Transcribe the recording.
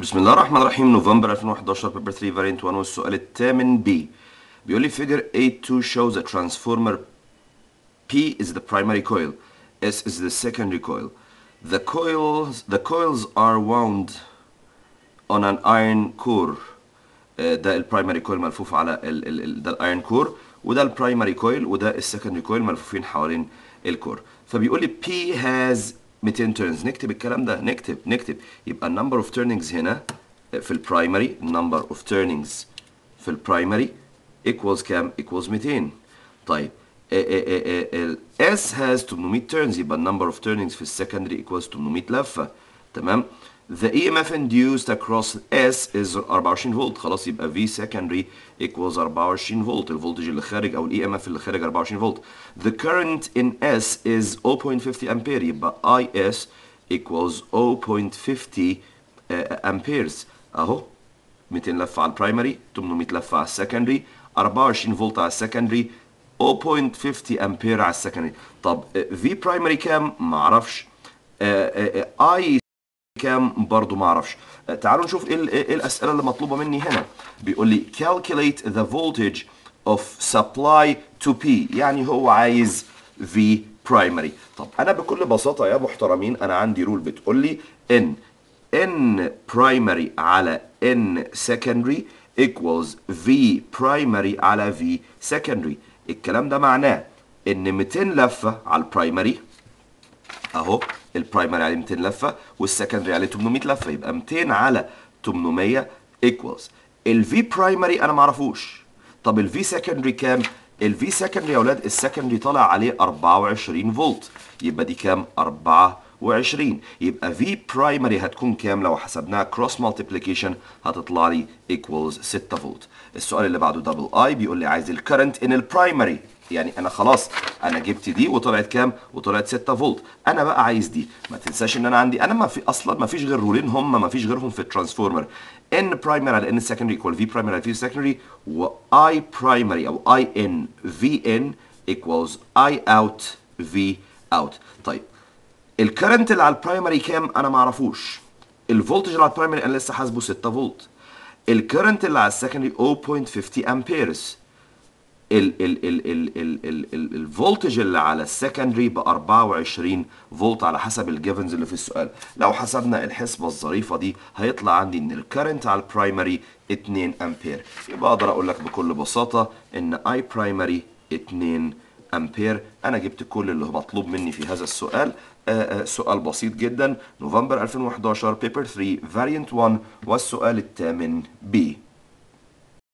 بسم الله الرحمن الرحيم. نوفمبر 2011 paper 3 variant 1 والسؤال الثامن b بيقول لي figure 8.2 shows a transformer. P is the primary coil. S is the secondary coil. The coils the coils are wound on an iron core. آه، ده ال primary coil ملفوف على ال ال ال ده ال iron core وده ال primary coil وده ال secondary coil ملفوفين حوالين ال core فبيقول لي P has 200 turns نكتب الكلام ده نكتب نكتب يبقى number of turnings هنا في البرايمري number of turnings في البرايمري equals كام equals 200 طيب ال S has 800 turns يبقى number of turnings في السكندري equals 800 لفة تمام؟ The EMF induced across S is 24 فولت. خلاص يبقى V secondary equals 24 فولت. ال voltage اللي خارج أو ال EMF اللي خارج 24 فولت. The current in S is 0.50 ampere يبقى IS equals 0.50 amperes. أهو 200 لفه على ال primary 800 لفه على السكندري 24 فولت على ال secondary 0.50 آمبير على ال secondary طب V primary كام؟ ما أعرفش. I كام برضو ما أعرفش. تعالوا نشوف إيه إيه الأسئلة اللي مطلوبة مني هنا. بيقول لي calculate the voltage of supply to P. يعني هو عايز V primary. طب أنا بكل بساطة يا محترمين أنا عندي rule بتقول لي إن N primary على N secondary equals V primary على V secondary. الكلام ده معناه إن 200 لفة على ال primary أهو ال primary عليه 200 لفة وال secondary عليه 800 لفة يبقى 200 على 800 equals ال V primary أنا ما أعرفوش. طب ال V secondary كام؟ ال V secondary يا أولاد ال secondary طالع عليه 24 فولت. يبقى دي كام؟ 24 يبقى V primary هتكون كام؟ لو حسبناها cross multiplication هتطلع لي equals 6 فولت. السؤال اللي بعده double i بيقول لي عايز ال current in ال primary يعني أنا خلاص أنا جبت دي وطلعت كام؟ وطلعت 6 فولت. أنا بقى عايز دي. ما تنساش إن أنا عندي أنا ما في أصلا ما فيش غير rule ين هم ما فيش غيرهم في ال transformer. N primary على N secondary equal V primary على V secondary و I primary أو I in V in equals I out V out طيب ال current اللي على ال primary كام؟ أنا ما أعرفوش. ال voltage اللي على ال primary أنا لسه حاسبه 6 فولت. ال current اللي على ال secondary 0.50 amperes ال voltage اللي على ال secondary ب 24 فولت على حسب ال givens اللي في السؤال. لو حسبنا الحسبة الظريفة دي هيطلع عندي إن ال current على ال primary 2 أمبير. يبقى أقدر أقول لك بكل بساطة إن I primary 2 أمبير. أنا جبت كل اللي مطلوب مني في هذا السؤال. آآ آآ سؤال بسيط جدا. نوفمبر 2011 paper 3 variant 1 والسؤال الثامن b